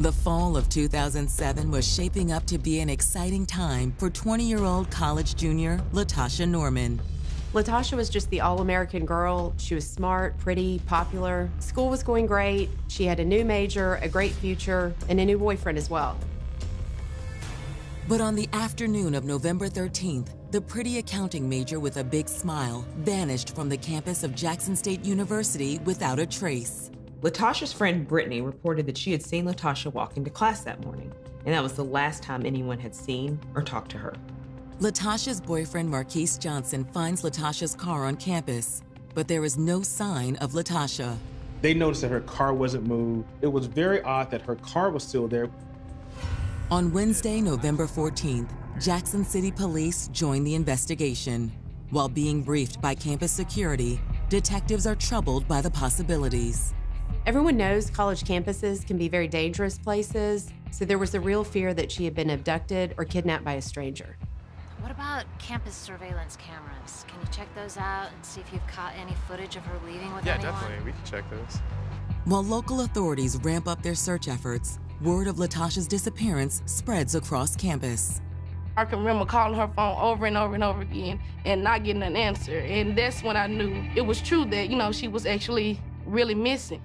The fall of 2007 was shaping up to be an exciting time for 20 year old college junior Latasha Norman. Latasha was just the all American girl. She was smart, pretty, popular. School was going great. She had a new major, a great future, and a new boyfriend as well. But on the afternoon of November 13th, the pretty accounting major with a big smile vanished from the campus of Jackson State University without a trace. Latasha's friend Brittany reported that she had seen Latasha walk into class that morning, and that was the last time anyone had seen or talked to her. Latasha's boyfriend Marquise Johnson finds Latasha's car on campus, but there is no sign of Latasha. They noticed that her car wasn't moved. It was very odd that her car was still there. On Wednesday, November 14th, Jackson City Police join the investigation. While being briefed by campus security, detectives are troubled by the possibilities. Everyone knows college campuses can be very dangerous places, so there was a real fear that she had been abducted or kidnapped by a stranger. What about campus surveillance cameras? Can you check those out and see if you've caught any footage of her leaving with yeah, anyone? definitely. We can check those. While local authorities ramp up their search efforts, word of Latasha's disappearance spreads across campus. I can remember calling her phone over and over and over again and not getting an answer. And that's when I knew it was true that, you know, she was actually really missing.